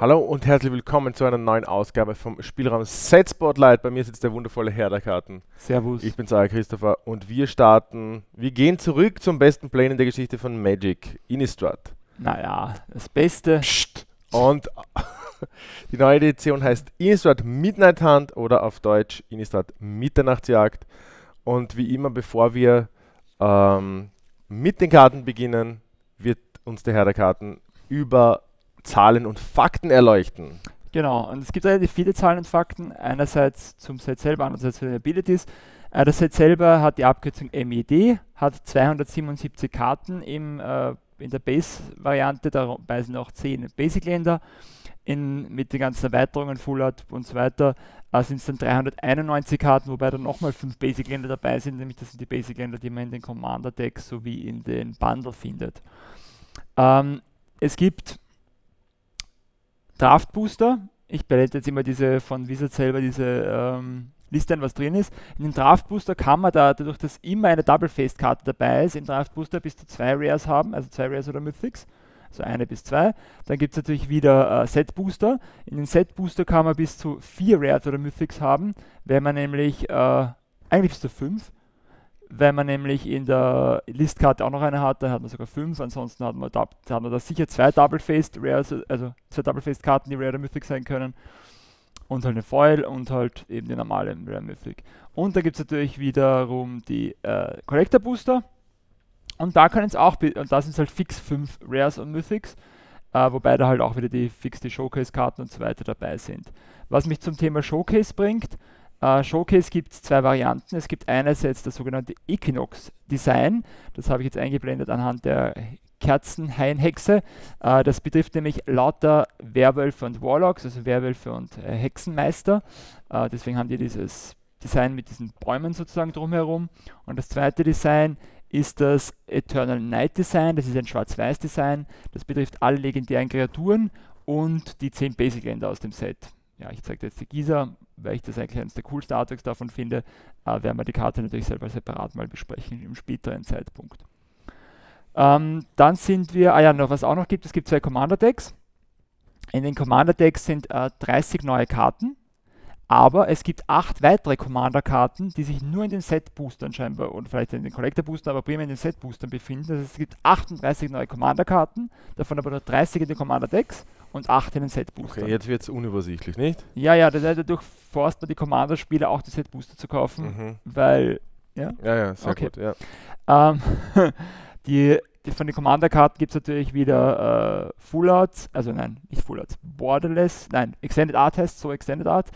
Hallo und herzlich willkommen zu einer neuen Ausgabe vom Spielraum Set Spotlight. Bei mir sitzt der wundervolle Herr der Karten. Servus. Ich bin's euer Christopher und wir starten, wir gehen zurück zum besten Plane in der Geschichte von Magic, Innistrad. Naja, das Beste. Psst. Und die neue Edition heißt Innistrad Midnight Hunt oder auf Deutsch Innistrad Mitternachtsjagd. Und wie immer, bevor wir ähm, mit den Karten beginnen, wird uns der Herr der Karten über Zahlen und Fakten erleuchten. Genau, und es gibt relativ viele Zahlen und Fakten. Einerseits zum Set selber, andererseits zu den Abilities. Äh, das Set selber hat die Abkürzung MED, hat 277 Karten im, äh, in der Base-Variante, dabei sind auch 10 Basic-Länder. mit den ganzen Erweiterungen, Full Art und so weiter, äh, sind es dann 391 Karten, wobei dann nochmal 5 Basic-Länder dabei sind, nämlich das sind die Basic-Länder, die man in den Commander-Decks sowie in den Bundle findet. Ähm, es gibt Draft Booster. Ich blende jetzt immer diese von Wizard selber diese ähm, Liste an, was drin ist. In den Draft Booster kann man da, dadurch, dass immer eine Double-Faced-Karte dabei ist, im Draft Booster bis zu zwei Rares haben, also zwei Rares oder Mythics, also eine bis zwei. Dann gibt es natürlich wieder äh, Set Booster. In den Set Booster kann man bis zu vier Rares oder Mythics haben, wenn man nämlich, äh, eigentlich bis zu fünf, wenn man nämlich in der Listkarte auch noch eine hat, dann hat man sogar fünf, ansonsten hat man, da, hat man da sicher zwei Double-Faced Rares, also zwei Double-Faced Karten, die Rare Mythic sein können. Und halt eine Foil und halt eben die normale Rare Mythic. Und da gibt es natürlich wiederum die äh, Collector Booster. Und da können es auch, und da sind es halt fix fünf Rares und Mythics, äh, wobei da halt auch wieder die fix die Showcase-Karten und so weiter dabei sind. Was mich zum Thema Showcase bringt, Uh, Showcase gibt es zwei Varianten. Es gibt einerseits das sogenannte Equinox Design. Das habe ich jetzt eingeblendet anhand der Kerzenhainhexe. Uh, das betrifft nämlich lauter Werwölfe und Warlocks, also Werwölfe und äh, Hexenmeister. Uh, deswegen haben die dieses Design mit diesen Bäumen sozusagen drumherum. Und das zweite Design ist das Eternal Night Design. Das ist ein Schwarz-Weiß Design. Das betrifft alle legendären Kreaturen und die 10 Basic-Länder aus dem Set ja, ich zeige jetzt die Giza, weil ich das eigentlich eines der coolsten Artworks davon finde, äh, werden wir die Karte natürlich selber separat mal besprechen im späteren Zeitpunkt. Ähm, dann sind wir, ah ja, noch was auch noch gibt, es gibt zwei Commander-Decks. In den Commander-Decks sind äh, 30 neue Karten, aber es gibt acht weitere Commander-Karten, die sich nur in den Set-Boostern scheinbar, oder vielleicht in den Collector-Boostern, aber primär in den Set-Boostern befinden. Also es gibt 38 neue Commander-Karten, davon aber nur 30 in den Commander-Decks und 8 in den Set-Booster. Okay, jetzt wird es unübersichtlich, nicht? Ja, ja, dadurch forst man die Commander-Spieler auch die Set-Booster zu kaufen, mhm. weil, ja? Ja, ja, sehr okay. gut, ja. Ähm, die, die, von den Commander-Karten gibt es natürlich wieder äh, Full Art, also nein, nicht Full Art, Borderless, nein, Extended Art heißt so Extended Art.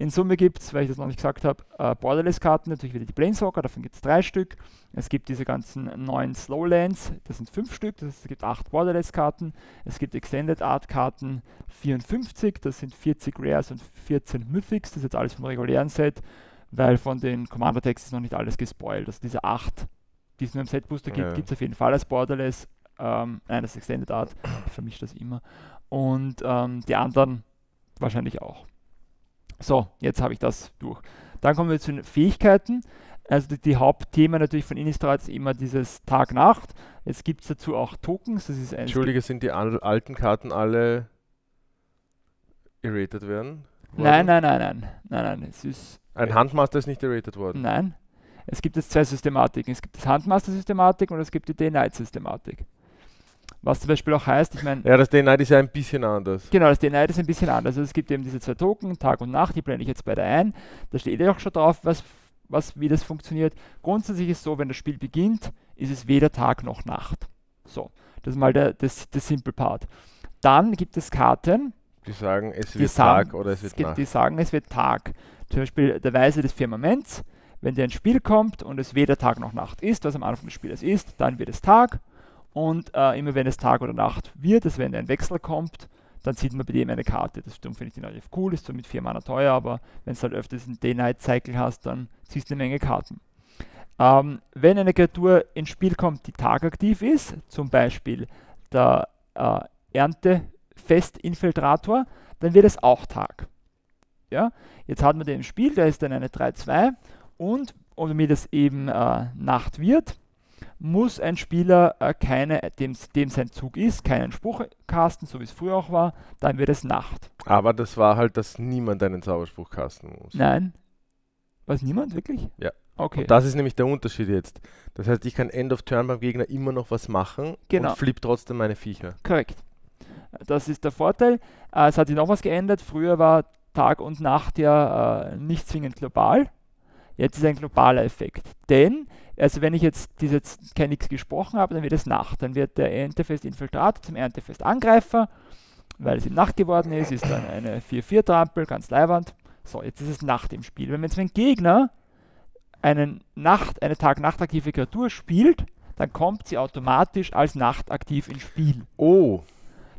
In Summe gibt es, weil ich das noch nicht gesagt habe, äh, Borderless-Karten, natürlich wieder die Planeswalker, davon gibt es drei Stück. Es gibt diese ganzen neuen Slowlands, das sind fünf Stück, das heißt, es gibt acht Borderless-Karten. Es gibt Extended Art-Karten 54, das sind 40 Rares und 14 Mythics, das ist jetzt alles vom regulären Set, weil von den Commander-Decks ist noch nicht alles gespoilt. Also diese acht, die es nur im Set-Booster gibt, ja. gibt es auf jeden Fall als Borderless. Ähm, nein, das ist Extended Art, ich vermische das immer. Und ähm, die anderen wahrscheinlich auch. So, jetzt habe ich das durch. Dann kommen wir zu den Fähigkeiten. Also die, die Hauptthemen natürlich von Innistrad ist immer dieses Tag-Nacht. Jetzt gibt es dazu auch Tokens. Das ist Entschuldige, sind die alten Karten alle errated werden? Nein, nein, nein, nein. Nein, nein. Es ist Ein Handmaster ist nicht errated worden? Nein. Es gibt jetzt zwei Systematiken. Es gibt das Handmaster-Systematik und es gibt die Day-Night-Systematik. Was zum Beispiel auch heißt, ich meine. Ja, das Day-Night ist ja ein bisschen anders. Genau, das Day-Night ist ein bisschen anders. Also es gibt eben diese zwei Token, Tag und Nacht, die blende ich jetzt beide ein. Da steht ja auch schon drauf, was, was, wie das funktioniert. Grundsätzlich ist es so, wenn das Spiel beginnt, ist es weder Tag noch Nacht. So, das ist mal der, das, das Simple Part. Dann gibt es Karten, die sagen, es wird sagen, Tag oder es wird es Nacht. Die sagen, es wird Tag. Zum Beispiel der Weise des Firmaments. Wenn der ins Spiel kommt und es weder Tag noch Nacht ist, was am Anfang des Spieles ist, dann wird es Tag. Und äh, immer wenn es Tag oder Nacht wird, also wenn ein Wechsel kommt, dann zieht man bei dem eine Karte. Das finde ich relativ cool, ist so mit 4 Mana teuer, aber wenn es halt öfters einen Day-Night-Cycle hast, dann ziehst du eine Menge Karten. Ähm, wenn eine Kreatur ins Spiel kommt, die tagaktiv ist, zum Beispiel der äh, Erntefest-Infiltrator, dann wird es auch Tag. Ja? Jetzt hat man den im Spiel, der ist dann eine 3-2 und, und damit es eben äh, Nacht wird, muss ein Spieler äh, keine, dem, dem sein Zug ist, keinen Spruch casten, so wie es früher auch war, dann wird es Nacht. Aber das war halt, dass niemand einen Zauberspruch casten muss. Nein. Was niemand wirklich? Ja. Okay. Und das ist nämlich der Unterschied jetzt. Das heißt, ich kann End of Turn beim Gegner immer noch was machen Genau. und flip trotzdem meine Viecher. Korrekt. Das ist der Vorteil. Äh, es hat sich noch was geändert. Früher war Tag und Nacht ja äh, nicht zwingend global. Jetzt ist ein globaler Effekt. Denn, also wenn ich jetzt diese kein Nix gesprochen habe, dann wird es Nacht. Dann wird der Erntefest Infiltrator zum Erntefest Angreifer, weil es ihm Nacht geworden ist, ist dann eine 4-4-Trampel, ganz leibernd. So, jetzt ist es Nacht im Spiel. Wenn jetzt mein Gegner einen Nacht, eine Tag-Nacht-aktive Kreatur spielt, dann kommt sie automatisch als Nacht aktiv ins Spiel. Oh,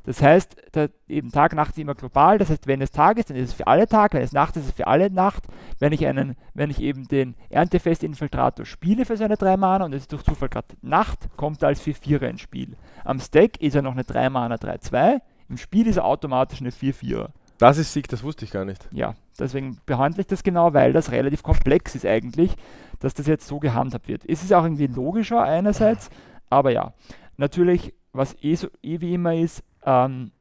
Das heißt, eben Tag, Nacht ist immer global. Das heißt, wenn es Tag ist, dann ist es für alle Tag. Wenn es Nacht ist, ist es für alle Nacht. Wenn ich einen, wenn ich eben den Erntefest-Infiltrator spiele für seine 3 Mana und es ist durch Zufall gerade Nacht, kommt er als 4-4er ins Spiel. Am Stack ist er noch eine 3 Mana 3-2. Im Spiel ist er automatisch eine 4-4er. das ist Sieg, das wusste ich gar nicht. Ja, deswegen behandle ich das genau, weil das relativ komplex ist eigentlich, dass das jetzt so gehandhabt wird. Es ist auch irgendwie logischer einerseits, aber ja, natürlich, was eh, so, eh wie immer ist, ähm,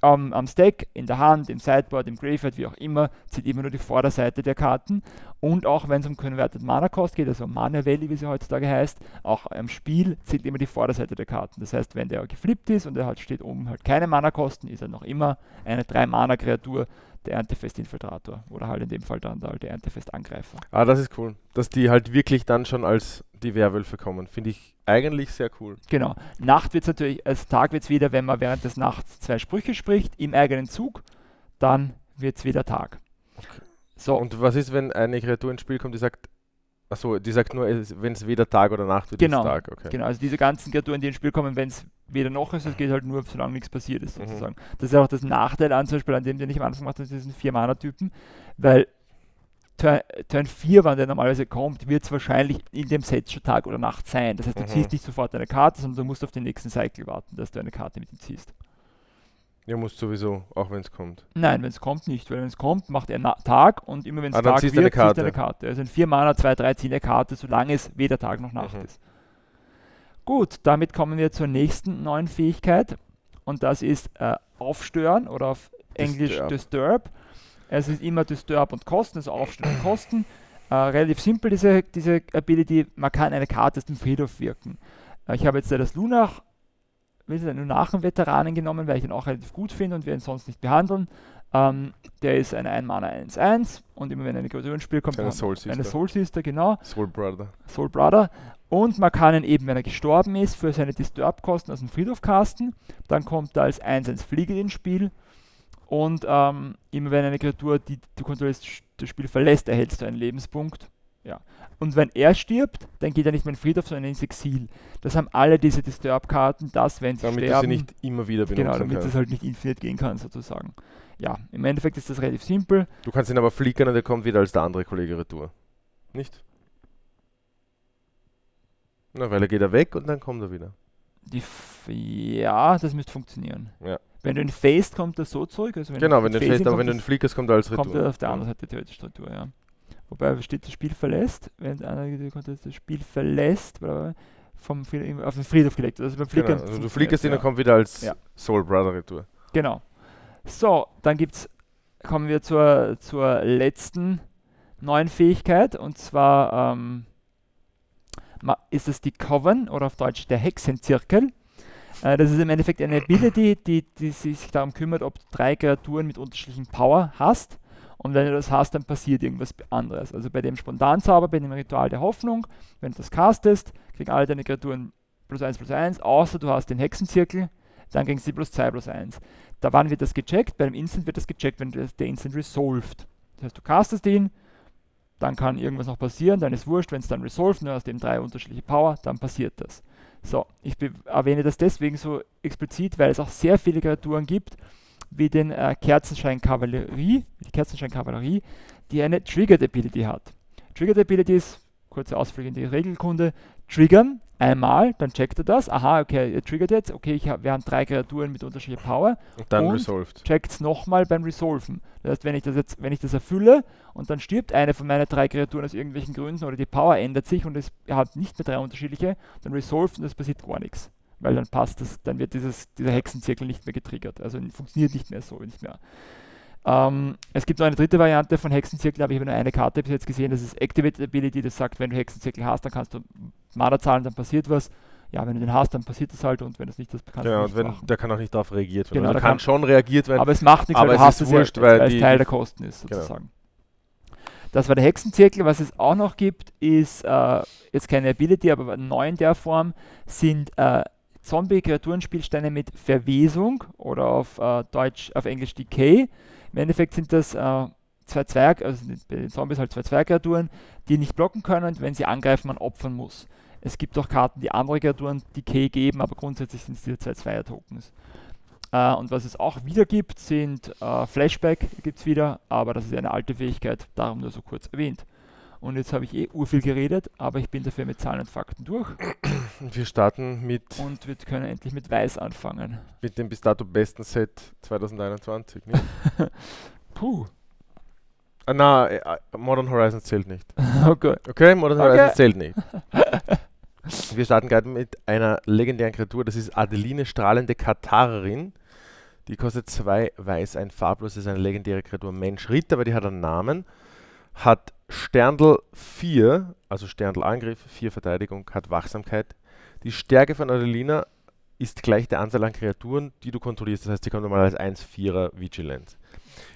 am, am Stack, in der Hand, im Sideboard, im Graveyard, wie auch immer, zieht immer nur die Vorderseite der Karten. Und auch wenn es um Converted Mana Cost geht, also Mana Valley, wie sie heutzutage heißt, auch am Spiel zählt immer die Vorderseite der Karten. Das heißt, wenn der geflippt ist und er halt steht oben halt keine Mana Kosten, ist er noch immer eine 3 Mana Kreatur, der Erntefest Infiltrator. Oder halt in dem Fall dann der alte Erntefest Angreifer. Ah, das ist cool. Dass die halt wirklich dann schon als die Werwölfe kommen. Finde ich eigentlich sehr cool. Genau. Nacht wird es natürlich, als Tag wird es wieder, wenn man während des Nachts zwei Sprüche spricht, im eigenen Zug, dann wird es wieder Tag. So, Und was ist, wenn eine Kreatur ins Spiel kommt, die sagt, achso, die sagt nur, wenn es weder Tag oder Nacht wird, Genau. ist Tag. Okay. genau, also diese ganzen Kreaturen, die ins Spiel kommen, wenn es weder noch ist, es geht halt nur, solange nichts passiert ist, Mhm. sozusagen. Das ist auch das Nachteil an zum Beispiel an dem, den ich am Anfang gemacht habe, diesen vier Mana-Typen, weil Turn, Turn 4, wann der normalerweise kommt, wird es wahrscheinlich in dem Set schon Tag oder Nacht sein. Das heißt, du Mhm. ziehst nicht sofort eine Karte, sondern du musst auf den nächsten Cycle warten, dass du eine Karte mit ihm ziehst. Ihr müsst sowieso, auch wenn es kommt. Nein, wenn es kommt nicht, weil wenn es kommt, macht er Tag und immer wenn es Ah, Tag ziehst wird, ziehst du eine Karte. Also in 4 Mana, 2, 3 ziehen eine Karte, solange es weder Tag noch Nacht Mhm. ist. Gut, damit kommen wir zur nächsten neuen Fähigkeit und das ist äh, Aufstören oder auf Englisch Disturb. Disturb. Es ist immer Disturb und Kosten, also Aufstören und Kosten. Äh, relativ simpel diese, diese Ability, man kann eine Karte aus dem Friedhof wirken. Äh, ich habe jetzt da das Lunach, Lunachen-Veteranen genommen, weil ich ihn auch relativ gut finde und wir ihn sonst nicht behandeln. Ähm, der ist eine 1 Mana 1-1 und immer wenn eine Kreatur ins Spiel kommt, Eine Soul Sister. eine Soul Sister, genau. Soul Brother. Soul Brother. Und man kann ihn eben, wenn er gestorben ist, für seine Disturb-Kosten aus dem Friedhof casten. Dann kommt er als 1-1 Fliege ins Spiel. Und ähm, immer wenn eine Kreatur, die du kontrollierst, das Spiel verlässt, erhältst du einen Lebenspunkt. Ja. Und wenn er stirbt, dann geht er nicht mehr in den Friedhof, sondern ins Exil. Das haben alle diese Disturb-Karten, dass, wenn sie Damit du sterben, sie nicht immer wieder benutzen genau, damit es halt nicht infinite gehen kann, sozusagen. Ja, im Endeffekt ist das relativ simpel. Du kannst ihn aber flickern und er kommt wieder als der andere Kollege retour. Nicht? Na, weil er geht er weg und dann kommt er wieder. Die F ja, das müsste funktionieren. Ja. Wenn du ihn faced, kommt er so zurück. Also wenn genau, wenn du, facing fährst, aber wenn du ihn flickerst, kommt er als Retour. kommt er auf der anderen Seite theoretisch Retour, ja. Wobei steht, das Spiel verlässt, wenn einer das Spiel verlässt, vom Fried- auf den Friedhof gelegt. Also beim Genau, also du flickerst ihn ja. und kommt wieder als Ja. Soul Brother Retour. Genau. So, dann gibt's, kommen wir zur, zur letzten neuen Fähigkeit und zwar ähm, ist es die Coven oder auf Deutsch der Hexenzirkel. Äh, das ist im Endeffekt eine Ability, die, die sich darum kümmert, ob du drei Kreaturen mit unterschiedlichen Power hast. Und wenn du das hast, dann passiert irgendwas anderes. Also bei dem Spontanzauber, bei dem Ritual der Hoffnung, wenn du das castest, kriegen alle deine Kreaturen plus 1 plus 1, außer du hast den Hexenzirkel, dann kriegen sie plus 2 plus 1. Da wann wird das gecheckt? Bei dem Instant wird das gecheckt, wenn der Instant resolved. Das heißt, du castest ihn, dann kann irgendwas noch passieren, dann ist wurscht, wenn es dann resolved, du hast eben drei unterschiedliche Power, dann passiert das. So, ich erwähne das deswegen so explizit, weil es auch sehr viele Kreaturen gibt, wie den äh, Kerzenschein-Kavallerie, die Kerzenschein-Kavallerie, die eine Triggered Ability hat. Triggered Ability ist, kurze Ausflüge in die Regelkunde, triggern, einmal, dann checkt er das, aha, okay, er triggert jetzt, okay, ich hab, wir haben drei Kreaturen mit unterschiedlicher Power Und dann Und resolved. checkt es nochmal beim Resolven. Das heißt, wenn ich das jetzt, wenn ich das erfülle und dann stirbt eine von meinen drei Kreaturen aus irgendwelchen Gründen oder die Power ändert sich und es hat nicht mehr drei unterschiedliche, dann resolven und es passiert gar nichts. Weil dann passt das, dann wird dieses, dieser Hexenzirkel nicht mehr getriggert. Also funktioniert nicht mehr so, nicht mehr. Ähm, es gibt noch eine dritte Variante von Hexenzirkel, aber ich habe nur eine Karte bis jetzt gesehen, das ist Activated Ability, das sagt, wenn du Hexenzirkel hast, dann kannst du Zahlen, dann passiert was. Ja, wenn du den hast, dann passiert das halt und wenn es nicht hast, kannst du Ja, und der kann auch nicht darauf reagiert werden. Genau, Also da kann, kann- schon reagiert werden. Aber es macht nichts, aber weil es du hast ist es ja, wurscht, weil weil es Teil der Kosten ist, Genau. sozusagen. Das war der Hexenzirkel. Was es auch noch gibt, ist äh, jetzt keine Ability, aber neu in der Form sind äh, Zombie-Kreaturenspielsteine mit Verwesung oder auf äh, Deutsch, auf Englisch Decay. Im Endeffekt sind das äh, zwei Zwerg, also bei den Zombies halt zwei Zwergkreaturen, die nicht blocken können und wenn sie angreifen, man opfern muss. Es gibt auch Karten, die andere Kreaturen Decay geben, aber grundsätzlich sind es diese zwei Zweier-Tokens. Äh, und was es auch wieder gibt, sind äh, Flashback gibt es wieder, aber das ist eine alte Fähigkeit, darum nur so kurz erwähnt. Und jetzt habe ich eh urviel geredet, aber ich bin dafür mit Zahlen und Fakten durch Wir starten mit, und wir können endlich mit Weiß anfangen. mit dem bis dato besten Set 2021. Nicht? Puh. ah, na, äh, Modern Horizons zählt nicht. Okay. Okay, Modern Okay. Horizons zählt nicht. Wir starten gerade mit einer legendären Kreatur, das ist Adeline strahlende Katarerin. Die kostet zwei weiß, ein farblos, ist eine legendäre Kreatur Mensch Ritter, aber die hat einen Namen. Hat Sterndl 4, also Sterndl Angriff, 4 Verteidigung, hat Wachsamkeit. Die Stärke von Adelina ist gleich der Anzahl an Kreaturen, die du kontrollierst. Das heißt, sie kommt normal als 1-4er Vigilance.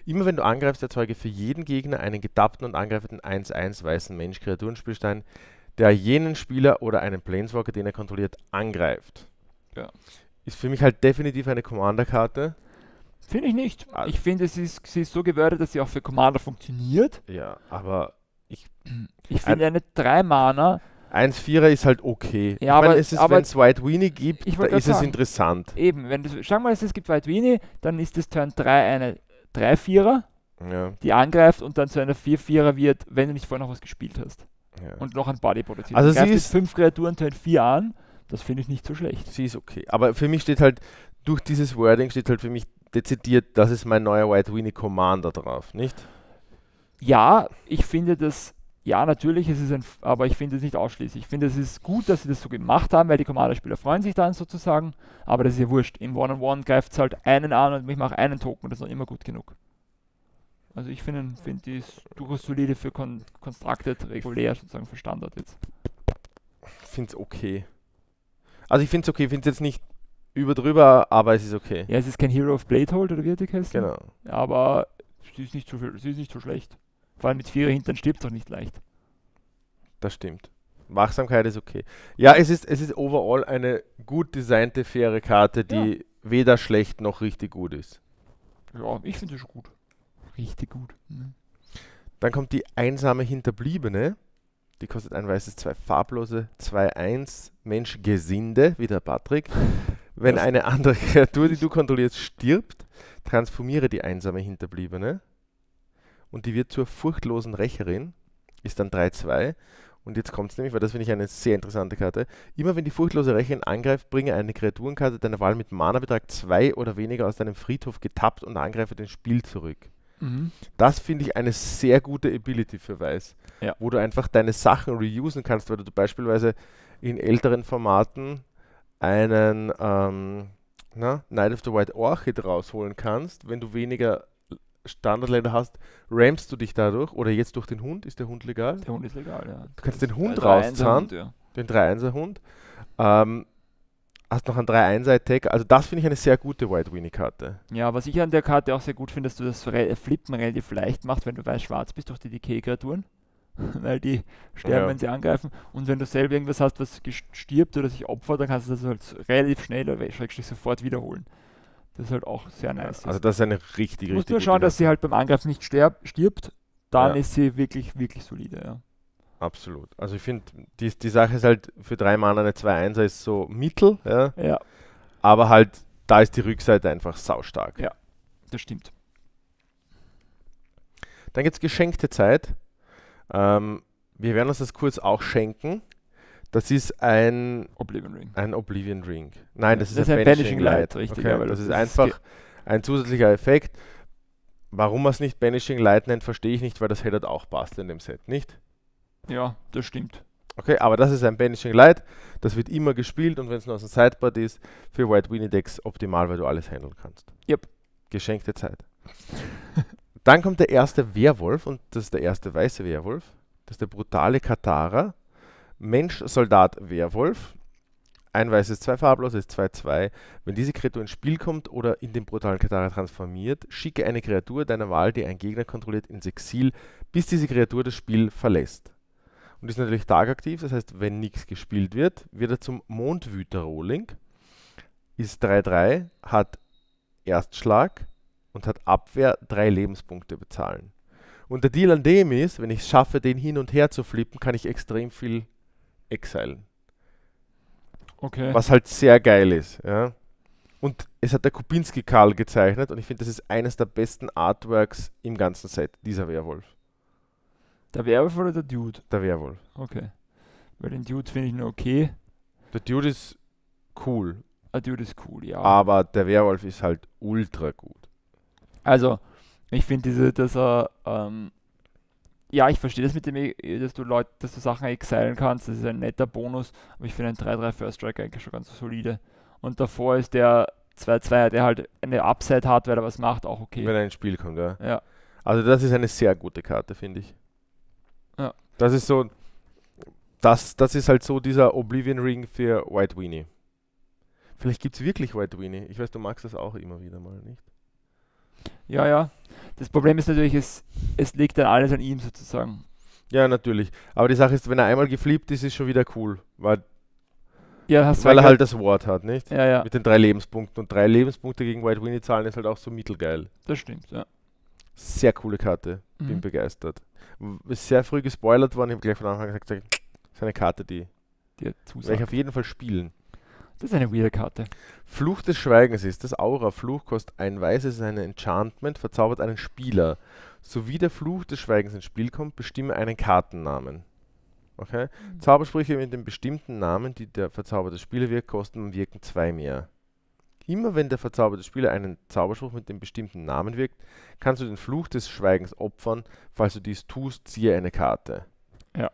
Immer wenn du angreifst, erzeuge für jeden Gegner einen getappten und angreifenden 1-1 weißen Mensch-Kreaturenspielstein, der jenen Spieler oder einen Planeswalker, den er kontrolliert, angreift. Ja. Ist für mich halt definitiv eine Commander-Karte. Finde ich nicht. Ah. Ich finde, sie ist, sie ist so gewordet, dass sie auch für Commander funktioniert. Ja, aber Ich finde eine 3 Mana, 1-4er ist halt okay. Ja, aber- meine, es ist, aber- wenn es White Weenie gibt, Ich da ist es sagen. interessant. eben, wenn du, wir mal, es gibt White Weenie, dann ist das Turn 3 eine 3-4er, Ja, die angreift und dann zu einer 4-4er wird, wenn du nicht vorher noch was gespielt hast. Ja. Und noch ein Body produziert. Also sie ist- fünf Kreaturen Turn 4 an, das finde ich nicht so schlecht. Sie ist okay. Aber für mich steht halt, durch dieses Wording steht halt für mich dezidiert, das ist mein neuer White Weenie Commander drauf, nicht? Ja, ich finde das, ja, natürlich, es ist ein, aber ich finde es nicht ausschließlich. Ich finde, es ist gut, dass sie das so gemacht haben, weil die Commander-Spieler freuen sich dann sozusagen, aber das ist ja wurscht. Im One-on-One greift es halt einen an und ich mache einen Token, das ist noch immer gut genug. Also ich finde, find die ist durchaus solide für Con Constructed, regulär sozusagen für Standard jetzt. Ich finde es okay. Also ich finde es okay, ich finde es jetzt nicht über drüber, aber es ist okay. Ja, es ist kein Hero of Bladehold oder wie die geheißen? Genau. Aber sie ist nicht so, viel, sie ist nicht so schlecht. Vor allem mit Vierer Hintern stirbt es auch nicht leicht. Das stimmt. Wachsamkeit ist okay. Ja, es ist, es ist overall eine gut designte, faire Karte, die weder schlecht noch richtig gut ist. Ja, ich finde sie schon gut. Richtig gut. Mhm. Dann kommt die einsame Hinterbliebene. Die kostet ein weißes, zwei farblose, 2-1 Mensch Gesinde, wie der Patrick. Wenn eine andere Kreatur, die du kontrollierst, stirbt, transformiere die einsame Hinterbliebene. Und die wird zur furchtlosen Rächerin. Ist dann 3-2. Und jetzt kommt es nämlich, weil das finde ich eine sehr interessante Karte. Immer wenn die furchtlose Rächerin angreift, bringe eine Kreaturenkarte deiner Wahl mit Mana-Betrag 2 oder weniger aus deinem Friedhof getappt und angreife den Spiel zurück. Mhm. Das finde ich eine sehr gute Ability für Weiß. Ja. Wo du einfach deine Sachen reusen kannst, weil du beispielsweise in älteren Formaten einen ähm, na, Knight of the White Orchid rausholen kannst. Wenn du weniger Standardländer hast, rammst du dich dadurch. Oder jetzt durch den Hund. Ist der Hund legal? Der Hund ist legal, ja. Du kannst den Hund rauszahlen. Hund, ja. Den 3-1er-Hund. Ähm, hast noch einen 3-1er-Attack. Also das finde ich eine sehr gute White Weenie-Karte. Ja, was ich an der Karte auch sehr gut finde, dass du das Flippen relativ leicht machst, wenn du weiß-schwarz bist durch die Decay-Kreaturen. Weil die sterben, Ja. wenn sie angreifen. Und wenn du selber irgendwas hast, was stirbt oder sich opfert, dann kannst du das halt relativ schnell oder sofort wiederholen. Das ist halt auch sehr nice. Also das ist eine richtig, du musst nur schauen, dass sie halt beim Angreifen nicht stirbt. Dann Ja. ist sie wirklich, wirklich solide, ja. Absolut. Also ich finde, die, die Sache ist halt, für drei Mann eine 2-1er ist so mittel, ja, Ja, aber halt, da ist die Rückseite einfach saustark. Ja. das stimmt. Dann gibt es geschenkte Zeit. Ähm, wir werden uns das kurz auch schenken. Das ist ein, Oblivion Ring. ein Oblivion Ring. Nein, das ist Das ein ist ein Banishing Banishing Light. Light, richtig, Okay, ja, weil das ist das ist einfach ein zusätzlicher Effekt. Warum man es nicht Banishing Light nennt, verstehe ich nicht, weil das hätte auch passt in dem Set, nicht? Ja, das stimmt. Okay, aber das ist ein Banishing Light. Das wird immer gespielt und wenn es nur aus dem Sideboard ist, für White Weenie Decks optimal, weil du alles handeln kannst. Yep. Geschenkte Zeit. Dann kommt der erste Werwolf und das ist der erste weiße Werwolf. Das ist der brutale Katara. Mensch, Soldat, Werwolf. Ein weißes, zwei farblos ist 2-2. Wenn diese Kreatur ins Spiel kommt oder in den brutalen Katara transformiert, schicke eine Kreatur deiner Wahl, die ein Gegner kontrolliert, ins Exil, bis diese Kreatur das Spiel verlässt. Und ist natürlich tagaktiv, das heißt, wenn nichts gespielt wird, wird er zum Mondwüter-Rohling. Ist 3-3, hat Erstschlag und hat Abwehr, drei Lebenspunkte bezahlen. Und der Deal an dem ist, wenn ich es schaffe, den hin und her zu flippen, kann ich extrem viel exilen. Okay. Was halt sehr geil ist. Ja. Und es hat der Kubinski Karl gezeichnet und ich finde, das ist eines der besten Artworks im ganzen Set, dieser Werwolf. Der Werwolf oder der Dude? Der Werwolf. Okay. Weil den Dude finde ich nur okay. Der Dude ist cool, Der Dude ist cool, ja. aber der Werwolf ist halt ultra gut. Also, ich finde diese, dass er, ähm, ja, ich verstehe das mit dem, eh, dass du Leute, dass du Sachen exilen kannst, das ist ein netter Bonus, aber ich finde einen 3-3 First Strike eigentlich schon ganz solide. Und davor ist der 2-2, der halt eine Upside hat, weil er was macht, auch okay. Wenn er ins Spiel kommt, ja. Ja, Also das ist eine sehr gute Karte, finde ich. Ja. Das ist so, das, das ist halt so dieser Oblivion Ring für White Weenie. Vielleicht gibt es wirklich White Weenie. Ich weiß, du magst das auch immer wieder mal, nicht? ja, ja. Das Problem ist natürlich, es, es liegt dann alles an ihm sozusagen. Ja, natürlich. Aber die Sache ist, wenn er einmal geflippt ist, ist schon wieder cool. Weil, Ja, weil er recht. halt das Wort hat, nicht? Ja, ja, Mit den drei Lebenspunkten. Und drei Lebenspunkte gegen White Weenie zahlen ist halt auch so mittelgeil. das stimmt, ja. Sehr coole Karte. Bin Mhm. begeistert. Ist sehr früh gespoilert worden. Ich habe gleich von Anfang an gesagt, das ist eine Karte, die Die werde ich auf jeden Fall spielen. Das ist eine weirde Karte. Fluch des Schweigens ist das Aura. Fluch kostet ein weißes, ist ein Enchantment, verzaubert einen Spieler. Sowie der Fluch des Schweigens ins Spiel kommt, bestimme einen Kartennamen. Okay? Zaubersprüche mit dem bestimmten Namen, die der verzauberte Spieler wirkt, kosten und wirken zwei mehr. Immer wenn der verzauberte Spieler einen Zauberspruch mit dem bestimmten Namen wirkt, kannst du den Fluch des Schweigens opfern. Falls du dies tust, ziehe eine Karte. Ja.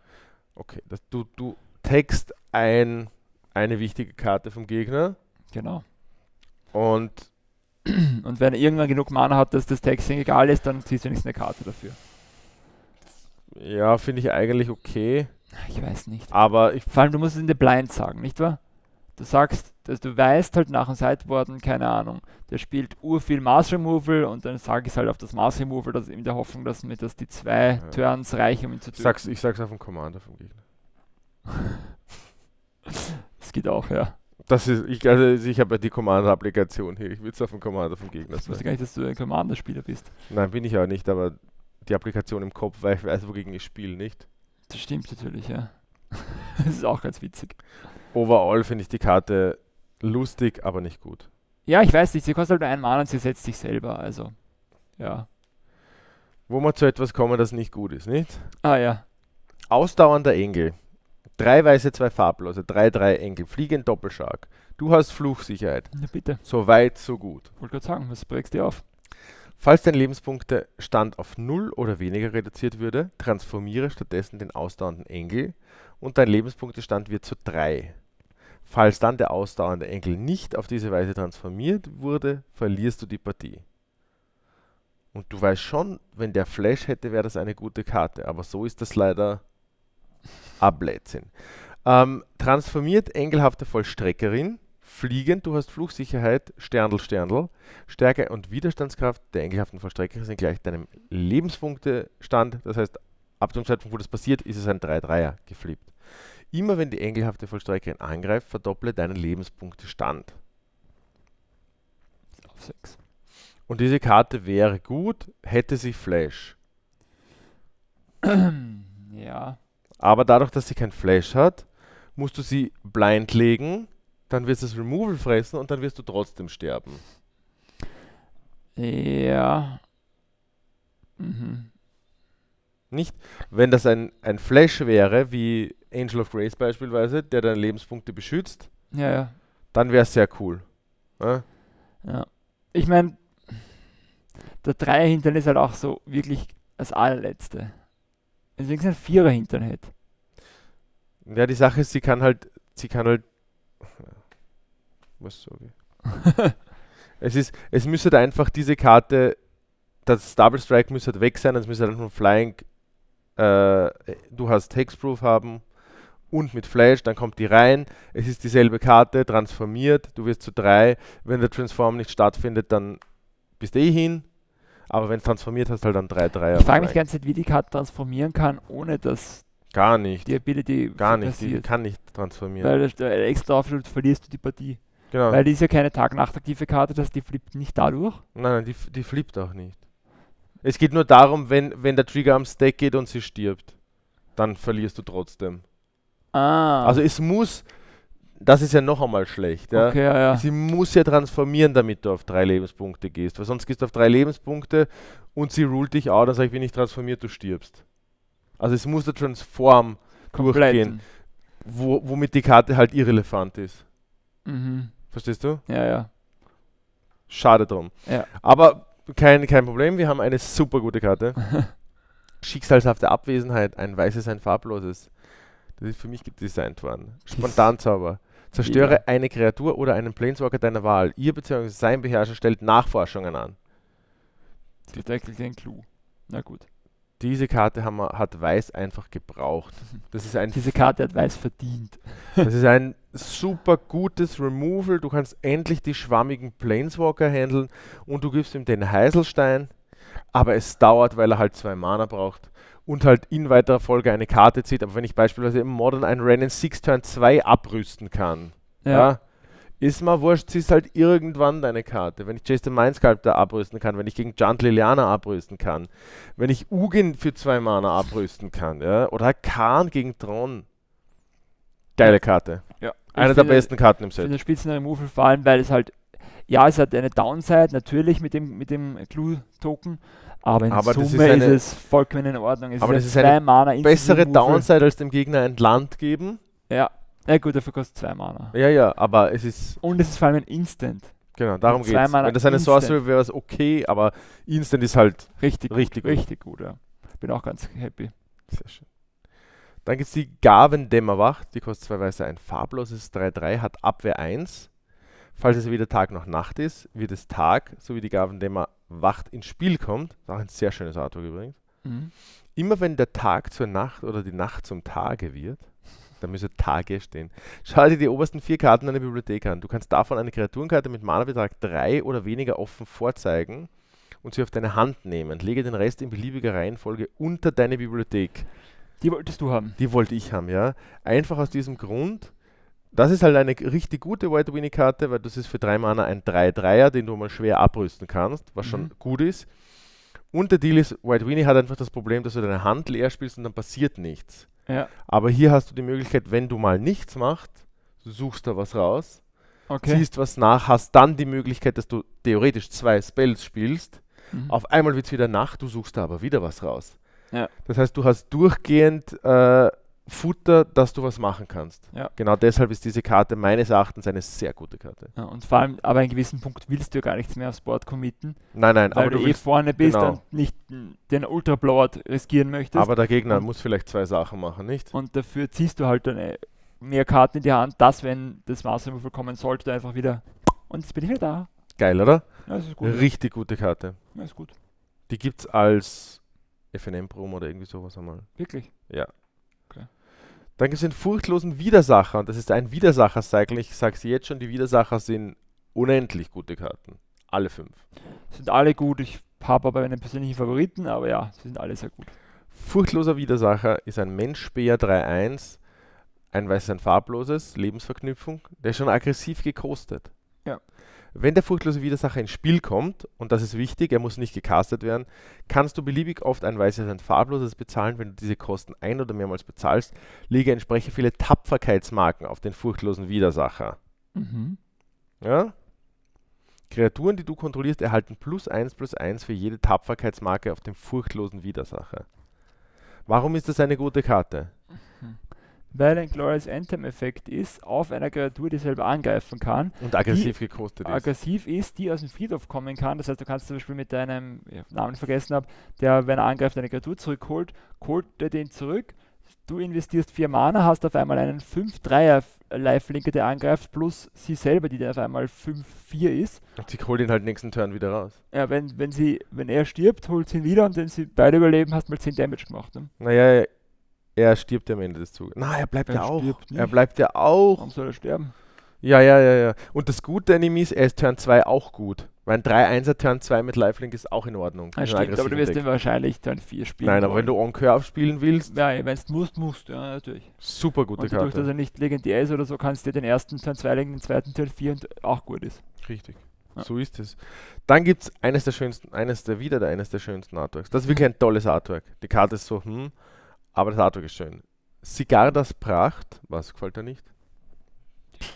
Okay, das, du, du text ein, eine wichtige Karte vom Gegner Genau. und Und wenn er irgendwann genug Mana hat, dass das Texting egal ist, dann ziehst du wenigstens eine Karte dafür. ja, finde ich eigentlich okay. Ich weiß nicht. Aber ich, Vor allem, du musst es in der Blind sagen, nicht wahr? Du sagst, dass du weißt halt nach dem Sideboarden, keine Ahnung, der spielt urviel Mass Removal und dann sage ich es halt auf das Mass Removal, dass in der Hoffnung, dass mir das die zwei Ja. Turns reichen, um ihn zu töten. sag's, ich sag's auf dem Commander vom Gegner. Das geht auch, ja. Das ist, ich, also ich habe ja die Commander-Applikation hier. Ich will es auf dem Commander vom Gegner Ich wusste gar nicht, dass du ein Commander-Spieler bist. Nein, bin ich auch nicht, aber die Applikation im Kopf, weil ich weiß, wogegen ich spiele, nicht. Das stimmt natürlich, ja. Das ist auch ganz witzig. Overall finde ich die Karte lustig, aber nicht gut. Ja, ich weiß nicht, sie kostet halt nur einen Mana und sie setzt sich selber, also. Ja. Wo wir zu etwas kommen, das nicht gut ist, nicht? Ah ja. Ausdauernder Engel. Drei weiße, zwei farblose, drei, drei Engel. Fliegen Doppelstark. Du hast Fluchsicherheit. Na bitte. So weit, so gut. Wollte gerade sagen, was prägst du auf? Falls dein Lebenspunktestand auf 0 oder weniger reduziert würde, transformiere stattdessen den ausdauernden Engel und dein Lebenspunktestand wird zu 3. Falls dann der ausdauernde Engel nicht auf diese Weise transformiert wurde, verlierst du die Partie. Und du weißt schon, wenn der Flash hätte, wäre das eine gute Karte, aber so ist das leider Blödsinn. Ähm, transformiert engelhafte Vollstreckerin, fliegend, du hast Fluchsicherheit, Sterndl, Sterndl, Stärke und Widerstandskraft der engelhaften Vollstreckerin sind gleich deinem Lebenspunktestand. Das heißt, ab dem Zeitpunkt, wo das passiert, ist es ein 3-3er geflippt. Immer wenn die engelhafte Vollstreckerin angreift, verdopple deinen Lebenspunktestand. Auf 6. Und diese Karte wäre gut, hätte sie Flash. ja. Aber dadurch, dass sie kein Flash hat, musst du sie blind legen, dann wirst du das Removal fressen und dann wirst du trotzdem sterben. Ja. Mhm. Nicht? Wenn das ein, ein Flash wäre, wie Angel of Grace beispielsweise, der deine Lebenspunkte beschützt, Ja, ja. dann wäre es sehr cool. Ja? Ja. Ich meine, der Dreier Hintern ist halt auch so wirklich das allerletzte. Deswegen sind Vierer Hintern hätte. ja, die Sache ist, sie kann halt, sie kann halt, was sag ich? es ist, es müsste halt einfach diese Karte, das Double Strike müsste halt weg sein, es müsste halt einfach nur Flying, äh, du hast Hexproof haben und mit Flash, dann kommt die rein, es ist dieselbe Karte, transformiert, du wirst zu drei, wenn der Transform nicht stattfindet, dann bist du eh hin, aber wenn es transformiert hast, halt dann 3 3 Ich frage mich die ganze Zeit, wie die Karte transformieren kann, ohne dass Gar nicht, die Ability gar nicht, die passiert. kann nicht transformieren. Weil das- der extra Aufschluss verlierst du die Partie. genau. Weil die ist ja keine Tag-Nacht-aktive Karte, dass die flippt nicht dadurch. Nein, nein, die, die flippt auch nicht. Es geht nur darum, wenn, wenn der Trigger am Stack geht und sie stirbt, dann verlierst du trotzdem. Ah. Also es muss, das ist ja noch einmal schlecht. Ja? okay, ja, ja. Sie muss ja transformieren, damit du auf drei Lebenspunkte gehst, weil sonst gehst du auf drei Lebenspunkte und sie ruled dich out, dann sag ich, bin nicht transformiert, du stirbst. Also es muss der Transform Komplett. durchgehen, wo, womit die Karte halt irrelevant ist. Mhm. Verstehst du? Ja, ja. Schade drum. Ja. Aber kein, kein Problem, wir haben eine super gute Karte. Schicksalshafte Abwesenheit, ein weißes, ein farbloses. Das ist für mich designt worden. Spontanzauber. Zerstöre Mega. eine Kreatur oder einen Planeswalker deiner Wahl. Ihr bzw. sein Beherrscher stellt Nachforschungen an. Das ist eigentlich den Clou. Na gut. Diese Karte wir, hat Weiß einfach gebraucht. Das ist ein Diese Karte hat Weiß verdient. Das ist ein super gutes Removal. Du kannst endlich die schwammigen Planeswalker handeln und du gibst ihm den Heiselstein, aber es dauert, weil er halt zwei Mana braucht und halt in weiterer Folge eine Karte zieht. Aber wenn ich beispielsweise im Modern einen Renin 6 Turn 2 abrüsten kann, ja. ist mal wurscht, ziehst halt irgendwann deine Karte. Wenn ich Chase the abrüsten kann, wenn ich gegen Junt Liliana abrüsten kann, wenn ich Ugin für zwei Mana abrüsten kann, ja, oder Khan gegen Tron. Geile Karte. ja. Eine der besten Karten im Set. finde Spitzen Removal vor allem, weil es halt, ja, es hat eine Downside, natürlich mit dem, mit dem Clue-Token, aber in Aber Summe ist ist, eine- es vollkommen in Ordnung. Es Aber ja das ist zwei eine Mana Bessere. Downside als dem Gegner ein Land geben. Ja. ja, gut, dafür kostet zwei Mana. Ja, ja, aber es ist, Und es ist vor allem ein Instant. genau, darum geht's. Mana Wenn das eine Instant. Sorcery wäre, ist okay, aber Instant ist halt Richtig, Richtig gut, gut. richtig gut, ja. Bin auch ganz happy. sehr schön. Dann gibt es die Gavendämmerwacht, die kostet zwei Weiße, ein farbloses 3-3, hat Abwehr 1. Falls es weder Tag noch Nacht ist, wird es Tag, so wie die Gavendämmerwacht ins Spiel kommt. Das ist auch ein sehr schönes Artwork übrigens. Mhm. Immer wenn der Tag zur Nacht oder die Nacht zum Tage wird, da müssen Tage stehen. Schau dir die obersten vier Karten deiner Bibliothek an. Du kannst davon eine Kreaturenkarte mit Mana-Betrag 3 oder weniger offen vorzeigen und sie auf deine Hand nehmen. Lege den Rest in beliebiger Reihenfolge unter deine Bibliothek. Die wolltest du haben. Die wollte ich haben, ja. Einfach aus diesem Grund. Das ist halt eine richtig gute White Winnie Karte, weil das ist für drei Mana ein 3-3er, den du mal schwer abrüsten kannst, was schon Mhm. gut ist. Und der Deal ist, White Winnie hat einfach das Problem, dass du deine Hand leer spielst und dann passiert nichts. Ja. Aber hier hast du die Möglichkeit, wenn du mal nichts machst, du suchst da was raus, Okay. ziehst was nach, hast dann die Möglichkeit, dass du theoretisch zwei Spells spielst. Mhm. Auf einmal wird es wieder Nacht, du suchst da aber wieder was raus. Ja. Das heißt, du hast durchgehend äh, Futter, dass du was machen kannst. Ja. Genau deshalb ist diese Karte meines Erachtens eine sehr gute Karte. Ja, und vor allem, aber einen gewissen Punkt willst du ja gar nichts mehr aufs Board committen, Nein, nein, weil aber du, du eh vorne bist genau. und nicht den Ultra Blowout riskieren möchtest. aber der Gegner und- muss vielleicht zwei Sachen machen, nicht? und dafür ziehst du halt dann mehr Karten in die Hand, dass, wenn das Removal kommen sollte, du einfach wieder. Und jetzt bin ich wieder da. Geil, oder? Ja, das ist gut. Richtig gute Karte. Ja, ist gut. Die gibt es als FNM-Promo oder irgendwie sowas einmal. Wirklich. Dann gibt es den furchtlosen Widersacher. Und das ist ein Widersacher-Cycle. Ich sage es jetzt schon, die Widersacher sind unendlich gute Karten. Alle fünf. Sind alle gut. Ich habe aber einen persönlichen Favoriten, aber ja, sie sind alle sehr gut. Furchtloser Widersacher ist ein Menschspeer 3-1. Ein weißes, ein farbloses, Lebensverknüpfung. Der ist schon aggressiv gekostet. Ja. Wenn der furchtlose Widersacher ins Spiel kommt, und das ist wichtig, er muss nicht gecastet werden, kannst du beliebig oft ein weißes, ein farbloses bezahlen. Wenn du diese Kosten ein- oder mehrmals bezahlst, lege entsprechend viele Tapferkeitsmarken auf den furchtlosen Widersacher. Mhm. Ja? Kreaturen, die du kontrollierst, erhalten plus 1 plus 1 für jede Tapferkeitsmarke auf dem furchtlosen Widersacher. Warum ist das eine gute Karte? Weil ein Glorious Anthem-Effekt ist auf einer Kreatur, die selber angreifen kann, Und aggressiv gekostet ist. aggressiv ist, die aus dem Friedhof kommen kann. Das heißt, du kannst zum Beispiel mit deinem den Namen vergessen habe, der, wenn er angreift, eine Kreatur zurückholt, holt er den zurück. Du investierst vier Mana, hast auf einmal einen 5-3er Lifelinker, der angreift, plus sie selber, die dann auf einmal 5-4 ist. Und sie holt ihn halt nächsten Turn wieder raus. Ja, wenn, wenn, sie, wenn er stirbt, holt sie ihn wieder und wenn sie beide überleben, hast du mal 10 Damage gemacht. Ne? Naja, er stirbt ja am Ende des Zuges. Na, er bleibt Er ja auch. Er bleibt ja auch. Warum soll er sterben? Ja, ja, ja, ja. Und das Gute an ihm ist, er ist Turn 2 auch gut. Weil ein 3-1er Turn 2 mit Lifelink ist auch in Ordnung. Ja, stimmt, aber du wirst Deck. den wahrscheinlich Turn 4 spielen. Nein, aber wollen. wenn du On-Curve spielen willst, Ja, wenn du musst, musst, ja, natürlich. super gute und dadurch, dass er nicht legendär ist oder so, kannst du dir den ersten Turn 2 legen, den zweiten Turn 4 und auch gut ist. Richtig. Ja. So ist es. Dann gibt es eines der schönsten, eines der wieder der, eines der schönsten Artworks. Das ist wirklich ein tolles Artwork. Die Karte ist so, hm, aber das Artwork ist schön. Sigardas Pracht, was gefällt dir nicht?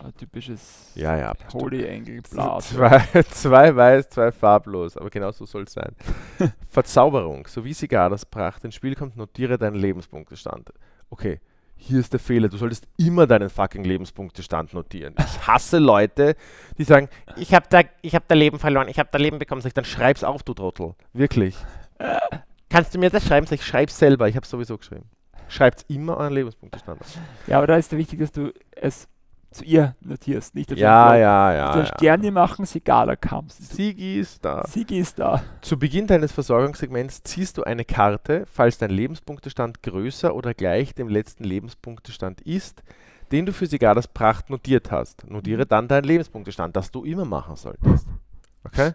Ein typisches Ja, ja. Holy Angle Blast. Zwei, zwei weiß, zwei farblos, aber genau so soll es sein. Verzauberung. So wie Sigardas Pracht ins Spiel kommt, notiere deinen Lebenspunktestand. Okay, hier ist der Fehler. Du solltest immer deinen fucking Lebenspunktestand notieren. Ich hasse Leute, die sagen, ich habe da, ich hab da Leben verloren, ich habe da Leben bekommen. Sag ich, dann schreib's auf, du Trottel. Wirklich. Kannst du mir das schreiben? Ich, schreib's selber. Ich habe sowieso geschrieben. Schreibt immer euren Lebenspunktestand. Ja, aber da ist wichtig, dass du es zu ihr notierst, nicht auf Ja, ja, ja. ja. Sterne machen, Sigala kamst. Sigi ist da. Sigi ist da. Zu Beginn deines Versorgungssegments ziehst du eine Karte, falls dein Lebenspunktestand größer oder gleich dem letzten Lebenspunktestand ist, den du für Sigadas Pracht notiert hast. Notiere dann deinen Lebenspunktestand, das du immer machen solltest. Okay?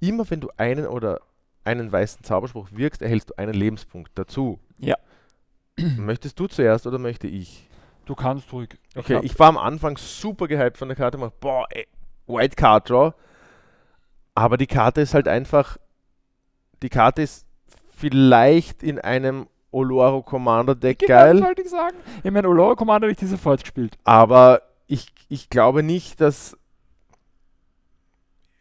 Immer wenn du einen oder einen weißen Zauberspruch wirkst, erhältst du einen Lebenspunkt dazu. Ja. Möchtest du zuerst oder möchte ich? Du kannst ruhig. Okay, ich war am Anfang super gehypt von der Karte. Mach, boah, ey, White Card Draw. Aber die Karte ist halt einfach. Die Karte ist vielleicht in einem Oloro Commander Deck Genau, das geil. wollte ich sagen. Ich meine, Oloro Commander habe ich die sofort gespielt. Aber ich, ich glaube nicht, dass.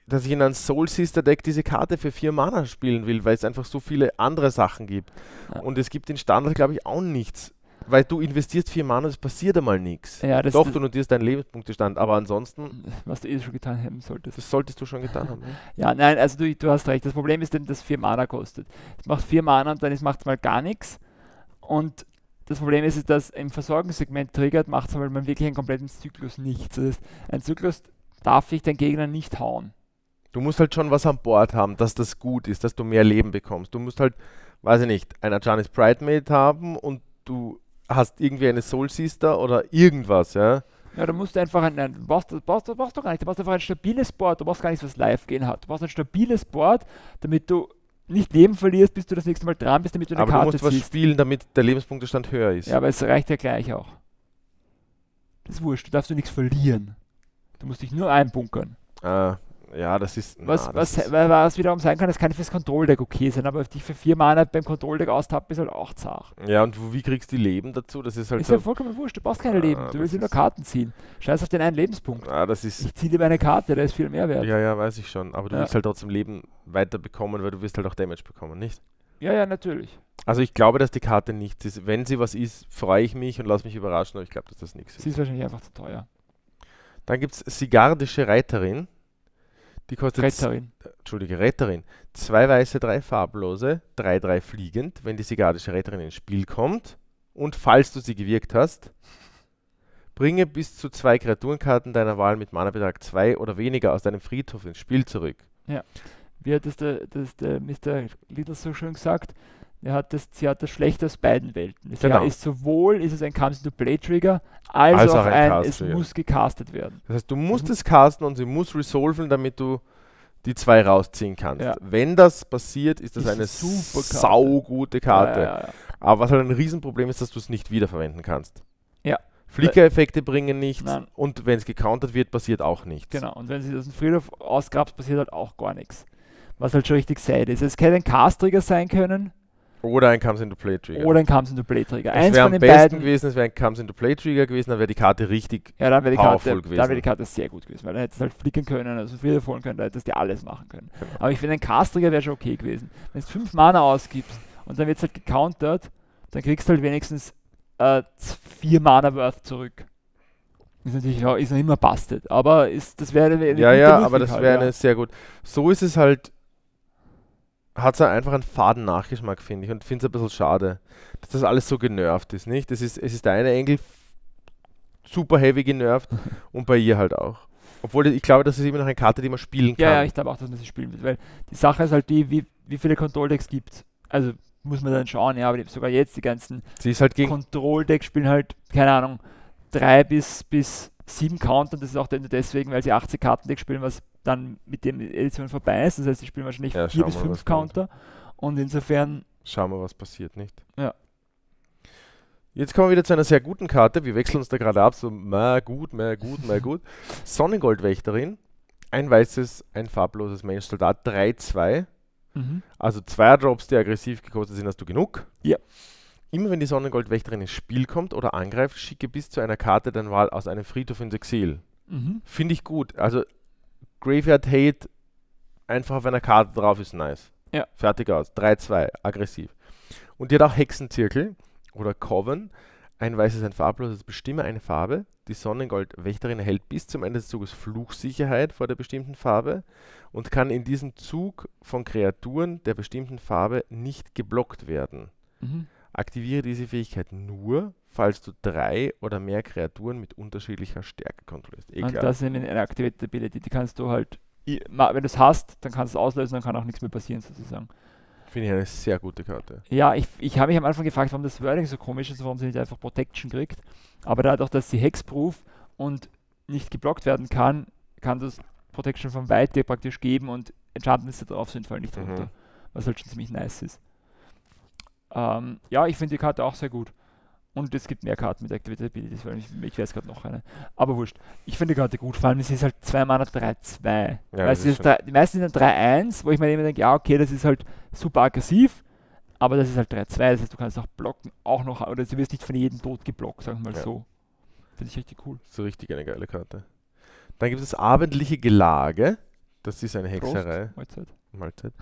Dass ich in einem Soul Sister Deck diese Karte für vier Mana spielen will, weil es einfach so viele andere Sachen gibt. Ja. Und es gibt in Standard, glaube ich, auch nichts. Weil du investierst vier Mana, es passiert einmal nichts. Ja, Doch, du notierst deinen Lebenspunktestand, aber ansonsten, was du eh schon getan haben solltest. das solltest du schon getan haben. Ne? Ja, nein, also du, du hast recht. Das Problem ist eben, dass 4 Mana kostet. Es macht 4 Mana und dann macht es mal gar nichts. Und das Problem ist, ist, dass im Versorgungssegment triggert, macht es mal wirklich einen kompletten Zyklus nichts. Das heißt, ein Zyklus darf ich den Gegner nicht hauen. Du musst halt schon was an Bord haben, dass das gut ist, dass du mehr Leben bekommst. Du musst halt, weiß ich nicht, einer Janis Bridemaid haben und du hast irgendwie eine Soul Sister oder irgendwas, ja. Ja, du musst einfach ein, ein du brauchst, du brauchst, du brauchst doch gar nicht, du brauchst einfach ein stabiles Board, du brauchst gar nichts, was live gehen hat. Du brauchst ein stabiles Board, damit du nicht Leben verlierst, bis du das nächste Mal dran bist, damit du eine Aber du Karte musst was ziehst. spielen, damit der Lebenspunktestand höher ist. Ja, aber es reicht ja gleich auch. Das ist wurscht, du darfst du nichts verlieren. Du musst dich nur einbunkern. Ah, ja, das ist. na, Was, das was, ist, wa- was wiederum sein kann, das kann fürs Control-Deck okay sein, aber dich für vier Mana beim Control-Deck austappen ist halt auch zart. ja, und wo- wie kriegst du die Leben dazu? Das ist halt Ist ja vollkommen wurscht, du brauchst keine Ah, Leben, du willst nur Karten ziehen. Scheiß auf den einen Lebenspunkt. Ah, das ist. Ich ziehe lieber eine Karte, der ist viel mehr wert. Ja, ja, weiß ich schon. Aber du Ja. willst halt trotzdem Leben weiter bekommen, weil du wirst halt auch Damage bekommen, nicht? Ja, ja, natürlich. Also ich glaube, dass die Karte nichts ist. Wenn sie was ist, freue ich mich und lass mich überraschen, aber ich glaube, dass das nichts ist. Sie ist wahrscheinlich einfach zu teuer. Dann gibt es Sigardische Reiterin. Die kostet. Retterin. Entschuldige, Retterin. Zwei weiße, drei farblose, drei, drei fliegend, wenn die Sigardische Retterin ins Spiel kommt. Und falls du sie gewirkt hast, bringe bis zu zwei Kreaturenkarten deiner Wahl mit Mana-Betrag 2 oder weniger aus deinem Friedhof ins Spiel zurück. Wie hat das der, das der Mr. Little so schön gesagt? Er hat das, sie hat das Schlechte aus beiden Welten. Es Genau. ist sowohl ist es ein Comes into Play Trigger, als, Als auch auch ein ein, es muss gecastet werden. Das heißt, du musst Mhm. es casten und sie muss resolven, damit du die zwei rausziehen kannst. Ja. Wenn das passiert, ist das Ist eine saugute Karte. Ja, ja. Aber was halt ein Riesenproblem ist, dass du es nicht wiederverwenden kannst. Ja. Flickereffekte bringen nichts Nein. und wenn es gecountert wird, passiert auch nichts. Genau. Und wenn sie das in Friedhof ausgrabst, passiert halt auch gar nichts. Was halt schon richtig sad ist. Es hätte ein Cast-Trigger sein können Oder ein Comes into Play Trigger. oder ein Comes into Play Trigger. es wäre am besten beiden. gewesen, es wäre ein Comes into Play Trigger gewesen, dann wäre die Karte richtig. Ja, dann wäre die, Karte, gewesen. dann wär die Karte sehr gut gewesen, weil dann hättest du halt flicken können, also Friedhof holen können, da hättest du alles machen können. Genau. Aber ich finde, ein Cast-Trigger wäre schon okay gewesen. Wenn du fünf Mana ausgibst und dann wird es halt gecountert, dann kriegst du halt wenigstens äh, vier Mana Worth zurück. Ist natürlich ja, ist noch immer busted, aber ist, das wäre Ja, ja, aber das halt, wäre ja. eine sehr gut. So ist es halt, hat es einfach einen faden Nachgeschmack, finde ich. Und finde es ein bisschen schade, dass das alles so genervt ist, nicht? Es ist, es ist der eine Engel super heavy genervt und bei ihr halt auch. Obwohl ich glaube, das ist immer noch eine Karte, die man spielen kann. Ja, ja, ich glaube auch, dass man sie spielen wird, weil die Sache ist halt die, wie, wie viele Control-Decks gibt Also muss man dann schauen, ja, aber sogar jetzt die ganzen Sie ist halt gegen. Control-Decks spielen halt, keine Ahnung, drei bis, bis sieben Counter. Das ist auch deswegen, weil sie 80 Karten-Decks spielen, was dann mit dem Edition vorbei ist. Das heißt, sie spielen wahrscheinlich Ja, vier bis wir, fünf kommt. Counter. Und insofern, Schauen wir, was passiert, nicht? Ja. Jetzt kommen wir wieder zu einer sehr guten Karte. Wir wechseln uns da gerade ab, so mehr gut, mehr gut, mehr gut. Sonnengoldwächterin, ein weißes, ein farbloses Mensch-Soldat, 3-2. mhm. Also zwei Drops, die aggressiv gekostet sind, hast du genug. Ja. Immer wenn die Sonnengoldwächterin ins Spiel kommt oder angreift, schicke bis zu einer Karte deiner Wahl aus einem Friedhof ins Exil. Mhm. Finde ich gut. Also Graveyard Hate einfach auf einer Karte drauf ist nice. Ja. Fertig aus. 3-2, aggressiv. Und die hat auch Hexenzirkel oder Coven. Ein weißes, ein farbloses. Bestimme eine Farbe. Die Sonnengoldwächterin erhält bis zum Ende des Zuges Fluchsicherheit vor der bestimmten Farbe und kann in diesem Zug von Kreaturen der bestimmten Farbe nicht geblockt werden. Mhm. Aktiviere diese Fähigkeit nur, falls du drei oder mehr Kreaturen mit unterschiedlicher Stärke kontrollierst. Eh Und klar. das ist eine Activated Ability, die kannst du halt, wenn du es hast, dann kannst du es auslösen, dann kann auch nichts mehr passieren sozusagen. Finde ich eine sehr gute Karte. Ja, ich, ich habe mich am Anfang gefragt, warum das Wording so komisch ist, warum sie nicht einfach Protection kriegt. Aber dadurch, dass sie Hexproof und nicht geblockt werden kann, kann das Protection von weit dir praktisch geben und Enchantments drauf sind, fallen nicht Mhm. runter. Was halt schon ziemlich nice ist. Ähm, ja, ich finde die Karte auch sehr gut. Und es gibt mehr Karten mit Activated Abilities, weil ich, ich weiß gerade noch eine. Aber wurscht. Ich finde die Karte gut, vor allem sie ist halt 2 Mana 3-2. Ja, Weil das ist drei, die meisten sind dann 3-1, wo ich mir immer denke, ja, okay, das ist halt super aggressiv, aber das ist halt 3-2, das heißt, du kannst auch blocken, auch noch, oder du wirst nicht von jedem Tod geblockt, sagen wir mal Ja. so. Finde ich richtig cool. So richtig eine geile Karte. Dann gibt es abendliche Gelage. Das ist eine Prost. Hexerei. Mahlzeit. Mahlzeit.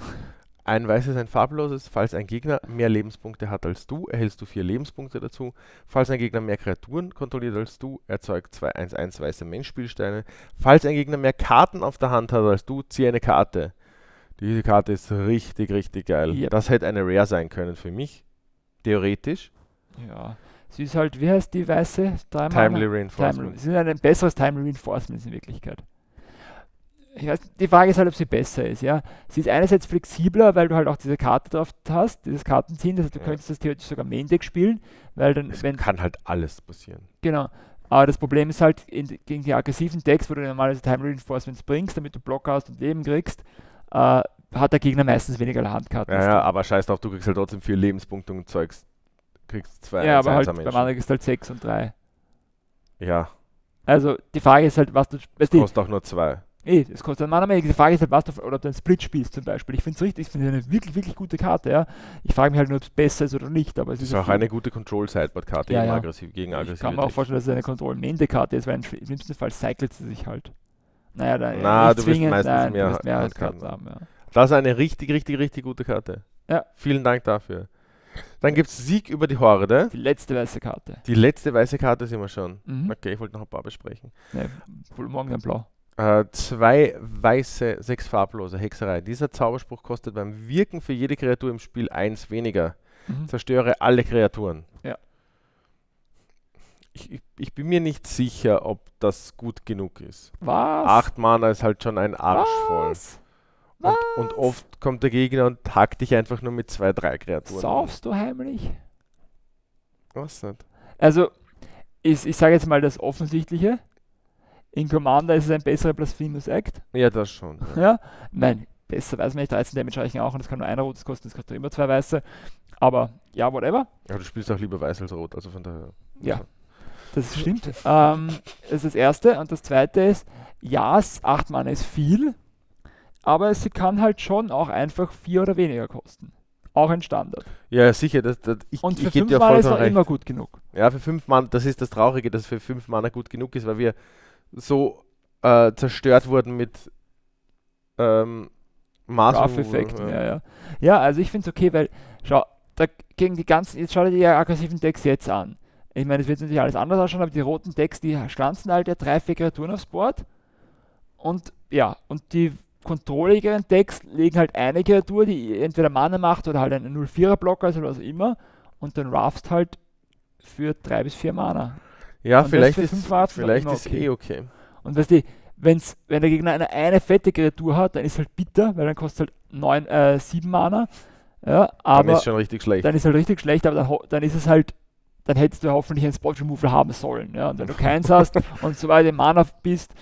Ein weißes, ein farbloses. Falls ein Gegner mehr Lebenspunkte hat als du, erhältst du vier Lebenspunkte dazu. Falls ein Gegner mehr Kreaturen kontrolliert als du, erzeugt zwei 1-1 weiße Menschspielsteine. Falls ein Gegner mehr Karten auf der Hand hat als du, ziehe eine Karte. Diese Karte ist richtig, richtig geil. Yep. Das hätte eine Rare sein können für mich. Theoretisch. Ja. Sie ist halt, wie heißt die weiße? Drei Timely Reinforcement. sie ist ein besseres Timely Reinforcement in Wirklichkeit. Ich weiß, die Frage ist halt, ob sie besser ist, ja. Sie ist einerseits flexibler, weil du halt auch diese Karte drauf hast, dieses Kartenziehen, das heißt, du Ja. könntest das theoretisch sogar Main Deck spielen, weil dann, Es wenn, kann halt alles passieren. Genau. Aber das Problem ist halt, in, gegen die aggressiven Decks, wo du normalerweise Time Reinforcements bringst, damit du Block hast und Leben kriegst, äh, hat der Gegner meistens weniger Handkarten. Ja, ja, aber scheiß drauf, du kriegst halt trotzdem vier Lebenspunkte und zeugst, kriegst zwei ja aber 1-1er halt beim Menschen. anderen ist halt 6 und 3. Ja, Also die Frage ist halt, was du. Weißt du, kostet auch nur zwei. Eh, es kostet ein Mana mehr. Die Frage ist halt, was du. Oder ob du einen Split spielst zum Beispiel. Ich finde es richtig, ich finde es eine wirklich, wirklich gute Karte, ja. Ich frage mich halt nur, ob es besser ist oder nicht. Aber es Das ist ist auch eine gute Control-Sideboard-Karte Ja, gegen, ja. aggressiv, gegen Ich aggressive kann mir auch vorstellen, dass es eine Kontrollen-Mende-Karte ist, weil im schli- schlimmsten Fall cycelt sie sich halt. Naja, da, Na, du wirst zwingend, meistens nein, mehr wirst mehr Handkarten Handkarten haben, ja. Das ist eine richtig, richtig, richtig gute Karte. Ja. Vielen Dank dafür. Dann gibt es Sieg über die Horde. Die letzte weiße Karte. Die letzte weiße Karte sind wir schon. Mhm. Okay, ich wollte noch ein paar besprechen. Ne, morgen dann blau. Äh, zwei weiße, sechs farblose Hexerei. Dieser Zauberspruch kostet beim Wirken für jede Kreatur im Spiel eins weniger. Mhm. Zerstöre alle Kreaturen. Ja. Ich, ich, ich bin mir nicht sicher, ob das gut genug ist. Was? Acht Mana ist halt schon ein Arsch voll. Was? Und, und oft kommt der Gegner und hackt dich einfach nur mit zwei, drei Kreaturen. Saufst du heimlich? Was nicht? Also, ich, ich sage jetzt mal das Offensichtliche. In Commander ist es ein besserer Blasphemous Act. Ja, das schon. Ja. Ja? Nein, besser weiß man nicht. 13 Damage reichen auch und es kann nur ein rotes kosten, es kostet immer zwei weiße. Aber ja, whatever. ja, du spielst auch lieber weiß als rot, also von daher. Ja. Das stimmt. ähm, das ist das erste. Und das zweite ist, ja, 8 Mana ist viel, aber sie kann halt schon auch einfach 4 oder weniger kosten. Auch ein Standard. Ja, sicher. Das, das, ich Und ich für 5 dir Mana ist auch recht. immer gut genug. Ja, für fünf Mana, das ist das Traurige, dass für fünf Mana gut genug ist, weil wir so äh, zerstört wurden mit ähm, Graph-Effekten, ja, ja. Ja, also ich finde es okay, weil, schau, da, gegen die ganzen, jetzt schau dir die aggressiven Decks jetzt an. Ich meine, es wird natürlich alles anders ausschauen, aber die roten Decks, die stanzen halt ja drei, vier Kreaturen aufs Board. Und ja, und die kontrolligeren Decks legen halt eine Kreatur, die entweder Mana macht oder halt einen 0-4er Blocker, also was auch immer. Und dann raffst halt für drei bis vier Mana. Ja, Und vielleicht ist, für fünf Warzen vielleicht ist okay. eh okay. Und weißt du, wenn's, wenn der Gegner eine, eine fette Kreatur hat, dann ist halt bitter, weil dann kostet halt neun, äh, sieben Mana. Ja, Dann aber ist schon richtig schlecht. dann ist halt richtig schlecht, aber dann, dann ist es halt, dann hättest du hoffentlich ein Spot Removal haben sollen. Ja? Und wenn du keins hast und so weit im Mana bist,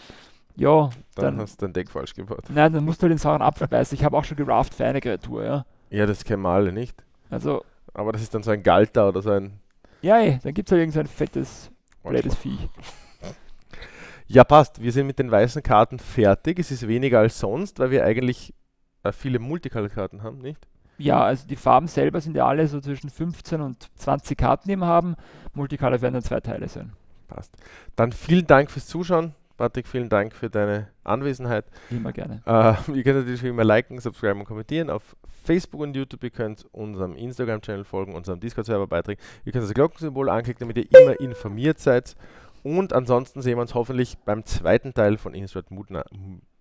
ja, Dann, dann, hast du dein Deck falsch gebaut. nein, dann musst du halt den sauren Apfel beißen. Ich habe auch schon gerafft für eine Kreatur, ja. Ja, das kennen wir alle nicht. Also, Aber das ist dann so ein Galter oder so ein. ja, ey, dann gibt es halt irgend so ein fettes, blödes Viech. Ja, passt. Wir sind mit den weißen Karten fertig. Es ist weniger als sonst, weil wir eigentlich äh, viele Multicolor-Karten haben, nicht? Ja, also die Farben selber sind ja alle so zwischen 15 und 20 Karten, die wir haben. Multicolor werden dann zwei Teile sein. Passt. Dann vielen Dank fürs Zuschauen. Patrick, vielen Dank für deine Anwesenheit. Immer gerne. Äh, ihr könnt natürlich wie immer liken, subscriben und kommentieren auf Facebook und YouTube. Ihr könnt unserem Instagram-Channel folgen, unserem Discord-Server beitreten. Ihr könnt das Glockensymbol anklicken, damit ihr immer informiert seid. Und ansonsten sehen wir uns hoffentlich beim zweiten Teil von Innistrad Moon Knight,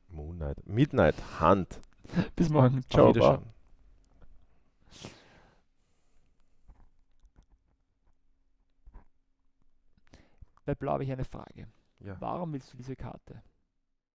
Moon Knight, Midnight Hunt. Bis morgen. Auf Ciao. Bei Blau habe ich eine Frage. Ja. Warum willst du diese Karte?